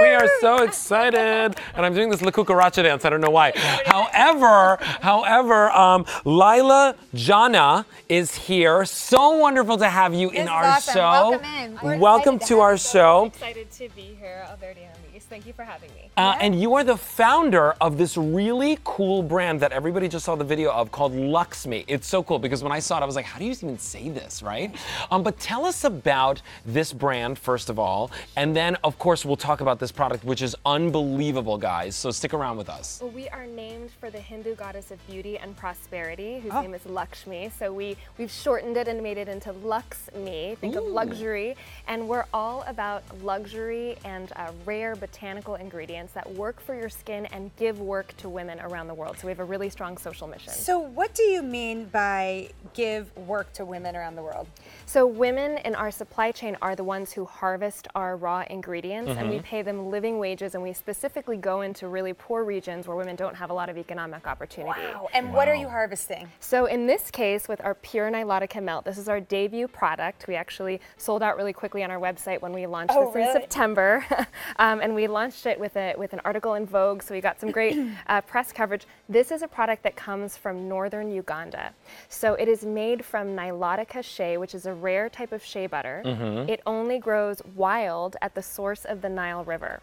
We are so excited. And I'm doing this La Cucaracha dance. I don't know why. However, however, um, Lila Jana is here. So wonderful to have you in This is our awesome. show. Welcome in. We're Welcome excited to to have our you. show. excited to be here, Alberti and Elise. Thank you for having me. Uh, and you are the founder of this really cool brand that everybody just saw the video of called LXMI. It's so cool because when I saw it, I was like, how do you even say this, right? Um, but tell us about this brand, first of all. And then, of course, we'll talk about this product, which is unbelievable, guys. So stick around with us. Well, we are named for the Hindu goddess of beauty and prosperity, Oh. whose name is Lakshmi. So we we've shortened it and made it into LXMI. Think of luxury, and we're all about luxury and uh, rare botanical ingredients that work for your skin and give work to women around the world. So we have a really strong social mission. So, what do you mean by give work to women around the world? So women in our supply chain are the ones who harvest our raw ingredients and Mm-hmm. we pay them living wages and we specifically go into really poor regions where women don't have a lot of economic opportunity. Wow. And what are you harvesting? So in this case with our pure Nilotica melt, this is our debut product. We actually sold out really quickly on our website when we launched Oh, this really? in September. um, and we launched it with a with an article in Vogue, so we got some great uh, press coverage. This is a product that comes from northern Uganda. So it is made from Nilotica shea, which is a rare type of shea butter. It only grows wild at the source of the Nile River.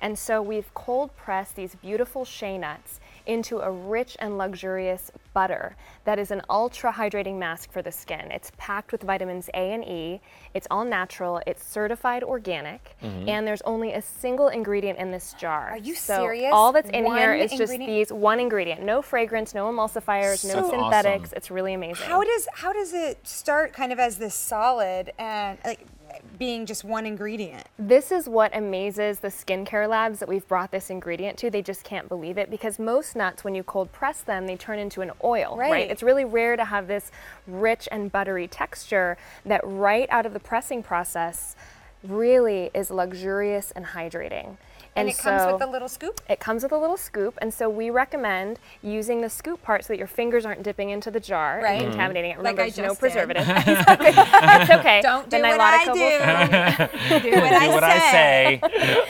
And so we've cold pressed these beautiful shea nuts into a rich and luxurious butter that is an ultra hydrating mask for the skin. It's packed with vitamins A and E. It's all natural. It's certified organic. Mm-hmm. And there's only a single ingredient in this jar. Are you so serious? All that's in here One is just these one ingredient. No fragrance, no emulsifiers, no synthetics. awesome. It's really amazing. How does how does it start kind of as this solid and like being just one ingredient? This is what amazes the skincare labs that we've brought this ingredient to. They just can't believe it because most nuts, when you cold press them, they turn into an oil, right? Right. It's really rare to have this rich and buttery texture that right out of the pressing process really is luxurious and hydrating. And, it comes with a little scoop. it comes with a little scoop, and so we recommend using the scoop part so that your fingers aren't dipping into the jar Right. and contaminating it. Like Remember, I there's no just did. preservative. it's okay. Don't The do what I Nilotica will do. do what, Do I, what I say.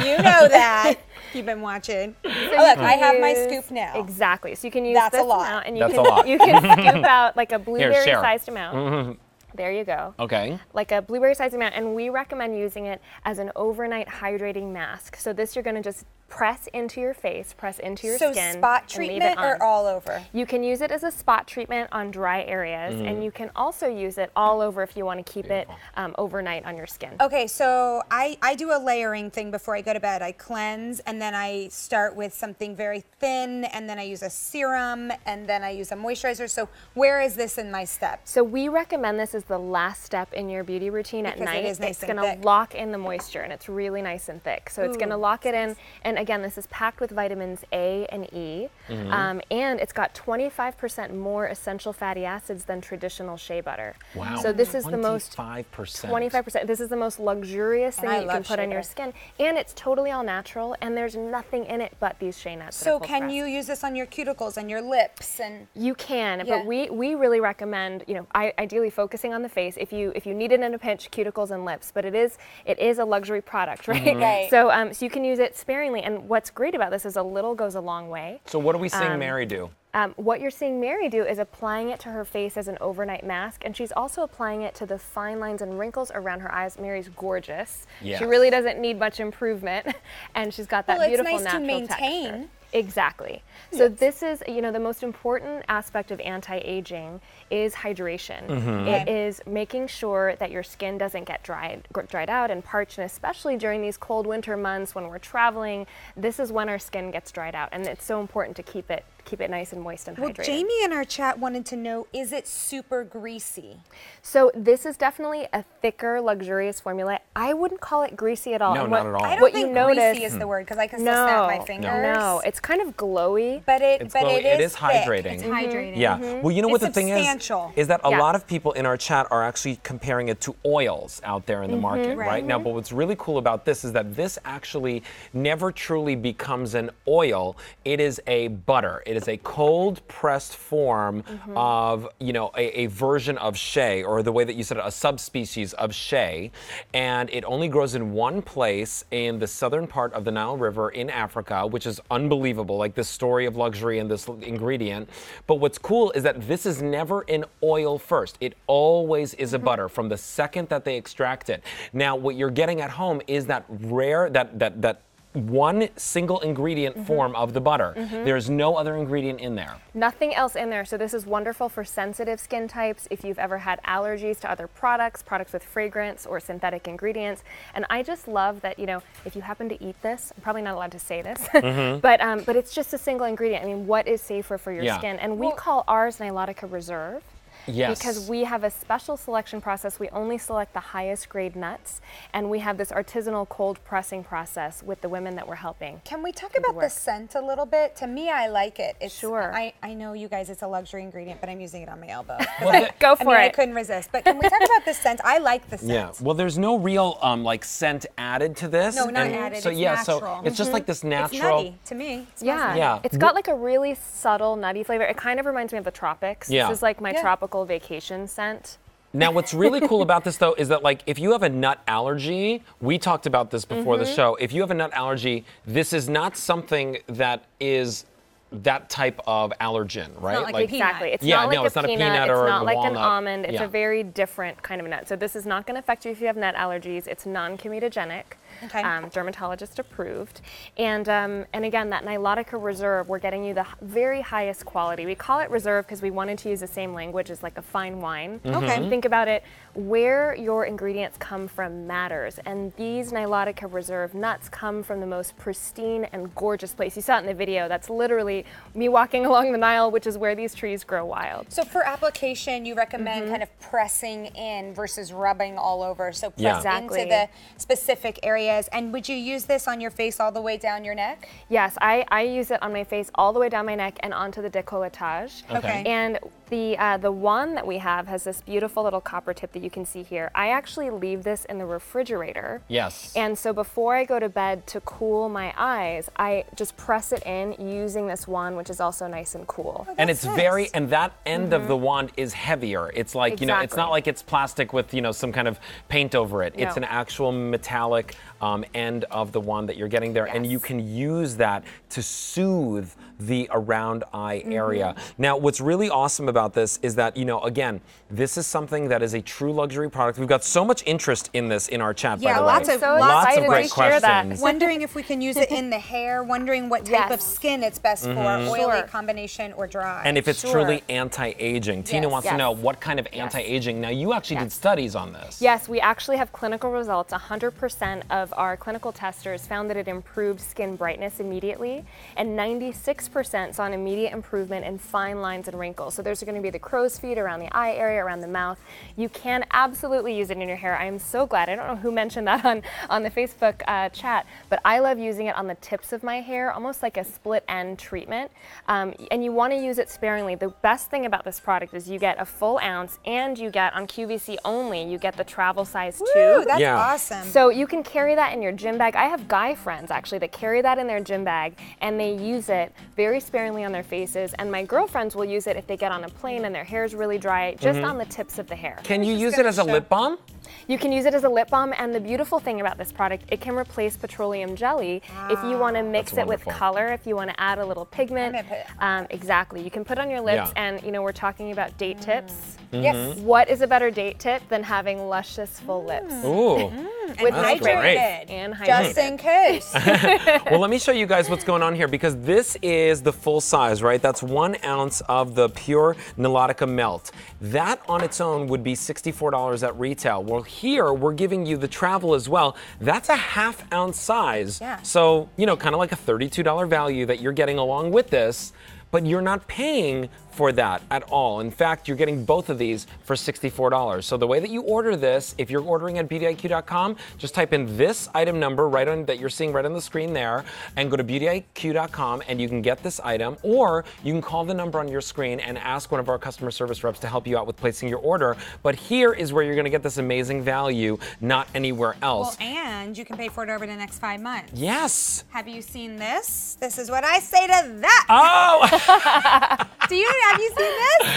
You know that. You've been watching. oh, look, I have my scoop now. Exactly. So you can use That's a this lot. amount, and you That's can a lot. you can scoop out like a blueberry share. sized amount. Mm-hmm. There you go. Okay. Like a blueberry sized amount, and we recommend using it as an overnight hydrating mask. So this you're going to just press into your face, press into your so skin, spot and leave it treatment or all over? You can use it as a spot treatment on dry areas, Mm. and you can also use it all over if you want to keep it um, overnight on your skin. Okay, so I, I do a layering thing before I go to bed. I cleanse and then I start with something very thin and then I use a serum and then I use a moisturizer. So where is this in my step? So we recommend this as the last step in your beauty routine at Because it night. is nice it's going to lock in the moisture and it's really nice and thick. So it's going to lock it in. And again, this is packed with vitamins A and E. Um, and it's got 25% more essential fatty acids than traditional shea butter. Wow. So this is the most 25%. 25%. This is the most luxurious thing you can put shea on your skin. And it's totally all natural and there's nothing in it but these shea nuts. So can pressed. you use this on your cuticles and your lips and You can, Yeah. but we, we really recommend, you know, I, ideally focusing on the face. If you if you need it in a pinch, cuticles and lips, but it is it is a luxury product, right? Mm-hmm. Right. So um, so you can use it sparingly. And what's great about this is a little goes a long way. So what are we seeing Mary do? Um, what you're seeing Mary do is applying it to her face as an overnight mask, and she's also applying it to the fine lines and wrinkles around her eyes. Mary's gorgeous. Yes. She really doesn't need much improvement, and she's got that Well, it's beautiful nice to natural maintain. texture. Exactly. So this is, you know, the most important aspect of anti-aging is hydration. Mm-hmm. It is making sure that your skin doesn't get dried gr- dried out and parched, and especially during these cold winter months when we're traveling, this is when our skin gets dried out, and it's so important to keep it keep it nice and moist and Well, hydrated. Jamie in our chat wanted to know is it super greasy? So this is definitely a thicker, luxurious formula. I wouldn't call it greasy at all. No, And not at all. I don't What think you notice, greasy is the word because I can still no, snap my fingers. no, it's kind of glowy. but it It's but glowy. it It is is thick. hydrating. It's Mhm. hydrating. Yeah. Well, you know what It's the thing is? Is that a Yeah. lot of people in our chat are actually comparing it to oils out there in the market, right? Right. Now, but what's really cool about this is that this actually never truly becomes an oil. It is a butter. It is a cold pressed form Mm-hmm. of, you know, a, a version of shea, or the way that you said it, a subspecies of shea. And it only grows in one place in the southern part of the Nile River in Africa, which is unbelievable. Like this story of luxury and this ingredient. But what's cool is that this is never an oil first. It always is a Mm-hmm. butter from the second that they extract it. Now, what you're getting at home is that rare, that that that one single ingredient Mm-hmm. form of the butter. There's no other ingredient in there. Nothing else in there. So this is wonderful for sensitive skin types. If you've ever had allergies to other products, products with fragrance or synthetic ingredients, and I just love that you know if you happen to eat this, I'm probably not allowed to say this, but um, but it's just a single ingredient. I mean, what is safer for your Yeah. skin? And we call ours Nilotica Reserve. Yes. Because we have a special selection process. We only select the highest grade nuts, and we have this artisanal cold pressing process with the women that we're helping. Can we talk about the work. scent a little bit? To me, I like it. It's, Sure. I, I know you guys, it's a luxury ingredient, but I'm using it on my elbow. Well, the- Go I for it. I couldn't resist. But can we talk about the scent? I like the scent. Yeah. Well, there's no real um, like scent added to this. No, not and added, So it's yeah, natural. so it's just like this It's natural. nutty to me. It smells Yeah. nutty. Yeah. It's got like a really subtle nutty flavor. It kind of reminds me of the tropics. Yeah. This is like my Yeah. tropical vacation scent. Now, what's really cool about this, though, is that like if you have a nut allergy, we talked about this before Mm-hmm. the show. If you have a nut allergy, this is not something that is that type of allergen, right? Not like a peanut. Exactly. It's Yeah, not like no, a it's not a peanut. peanut it's or a not like an walnut. almond. It's Yeah. a very different kind of nut. So this is not going to affect you if you have nut allergies. It's non-comedogenic. Okay. Um, dermatologist approved, and um, and again that Nilotica Reserve, we're getting you the very highest quality. We call it Reserve because we wanted to use the same language as like a fine wine. Okay. And think about it, where your ingredients come from matters. And these Nilotica Reserve nuts come from the most pristine and gorgeous place. You saw it in the video. That's literally me walking along the Nile, which is where these trees grow wild. So for application, you recommend Mm-hmm. kind of pressing in versus rubbing all over. So press Yeah. Exactly. into the specific areas. And would you use this on your face all the way down your neck? Yes, I, I use it on my face all the way down my neck and onto the décolletage. Okay. And the uh, the wand that we have has this beautiful little copper tip that you can see here. I actually leave this in the refrigerator. Yes. And so before I go to bed to cool my eyes, I just press it in using this wand, which is also nice and cool. and it's That's very and that end of the wand is heavier it's like you know it's not like it's plastic with you know some kind of paint over it it's an actual metallic um, end of the wand that you're getting there and you can use that to soothe the around eye Mm-hmm. area now what's really awesome about this is that you know again this is something that is a true luxury product we've got so much interest in this in our chat by Yeah, the lots way of- so lots of great to share that. questions. wondering if we can use it in the hair, wondering what type of skin it's best for, oily Sure. combination or dry. Mm-hmm. and if it's Sure. truly anti-aging tina Yes. wants to know what kind of anti-aging now you actually did studies on this Yes, we actually have clinical results. 100% of our clinical testers found that it improved skin brightness immediately, and 96% saw an immediate improvement in fine lines and wrinkles. So there's going to be the crow's feet around the eye area, around the mouth. You can absolutely use it in your hair. I am so glad. I don't know who mentioned that on, on the Facebook uh, chat, but I love using it on the tips of my hair, almost like a split end treatment. Um, and you want to use it sparingly. The best thing about this product is you get a full ounce, and you get on QVC only, you get the travel size Woo, tube. that's Yeah. awesome. So you can carry that in your gym bag. I have guy friends actually that carry that in their gym bag and they use it very sparingly on their faces. And my girlfriends will use it if they get on a plane and their hair is really dry, just Mm-hmm. on the tips of the hair. Can you use it as a show- lip balm? You can use it as a lip balm, and the beautiful thing about this product, it can replace petroleum jelly if you want to mix That's it with wonderful. color, if you want to add a little pigment. I'm gonna put- Um, exactly. You can put on your lips, Yeah. and you know we're talking about date tips. Mm-hmm. yes. What is a better date tip than having luscious full lips? Mm. Ooh. Mm. Mm. And With That's hydrated. great. And Just hydrated. in case. well, let me show you guys what's going on here because this is the full size, right? That's one ounce of the pure Nilotica melt. That on its own would be $64 at retail. Well, here we're giving you the travel as well. That's a half ounce size. Yeah. So, you know, kind of like a $32 value that you're getting along with this. But you're not paying for that at all. In fact, you're getting both of these for $64. So the way that you order this, if you're ordering at beautyiq.com, just type in this item number right on that you're seeing right on the screen there and go to beautyiq.com and you can get this item or you can call the number on your screen and ask one of our customer service reps to help you out with placing your order. But here is where you're going to get this amazing value, not anywhere else. Well, and you can pay for it over the next five months. yes. Have you seen this? This is what I say to that. Oh, Do you have you seen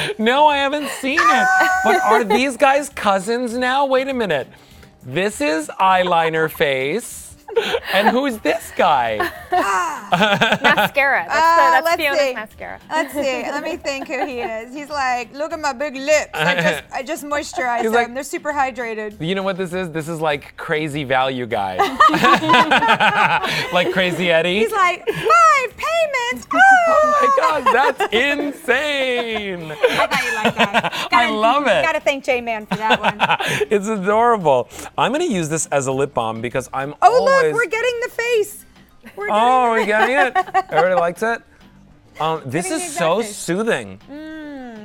this? no, I haven't seen it. But are these guys cousins now? Wait a minute. This is eyeliner face. And who's this guy? mascara. That's, Uh, the, that's let's Fiona's see. mascara. Let's see. Let me think who he is. He's like, look at my big lips. I just, I just moisturized He's them. like- They're super hydrated. You know what this is? This is like crazy value guy. like Crazy Eddie. He's like, five payments. oh Oh, my God, that's insane. I thought you liked that. I love it. Gotta thank J Man for that one. It's adorable. I'm gonna use this as a lip balm because I'm Oh, always. look, we're getting the face. We're getting Oh, are we getting it? Everybody likes it. Um, this Getting is so soothing.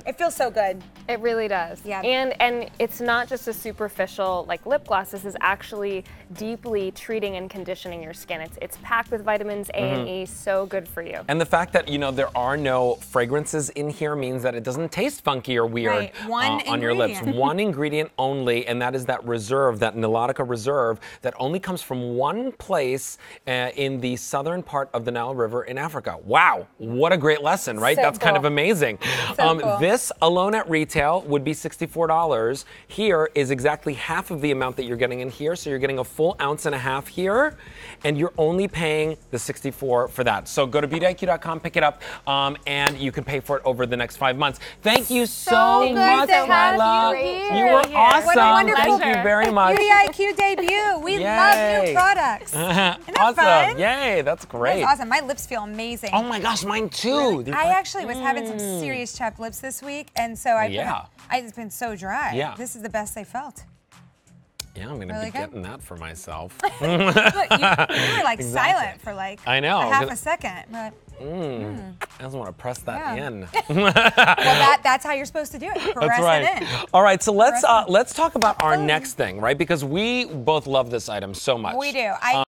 It feels so good. It really does. Yeah. And and it's not just a superficial like lip gloss. This is actually deeply treating and conditioning your skin. It's it's packed with vitamins A Mm-hmm. and E, so good for you. And the fact that you know there are no fragrances in here means that it doesn't taste funky or weird Right, one uh, on your lips. ingredient. One ingredient only, and that is that reserve, that Nilotica reserve, that only comes from one place uh, in the southern part of the Nile River in Africa. Wow, what a great lesson, right? So That's kind of cool. amazing. So um, cool. This alone at retail would be $64. Here is exactly half of the amount that you're getting in here, so you're getting a full ounce and a half here, and you're only paying the 64 for that. So go to beautyiq.com, pick it up, um, and you can pay for it over the next five months. Thank you so, So good much, to have Nyla. you You here. were What a awesome. wonderful Thank you very much. Beauty IQ debut. We love Yay. new products. Isn't that awesome. fun? Yay, that's great. That's awesome. My lips feel amazing. Oh my gosh, mine too. They're I actually was having some serious chapped lips this week, and so I Yeah. I, it's been so dry. Yeah. This is the best I felt. Yeah, I'm gonna Really be good? getting that for myself. Look, you, you were like silent for like I know, a half a second, but mm. hmm. I just want to press that Yeah. in. well, that that's how you're supposed to do it. Press That's right. it in. All right, so let's uh, let's talk about our next thing, right? Because we both love this item so much. We do. I um,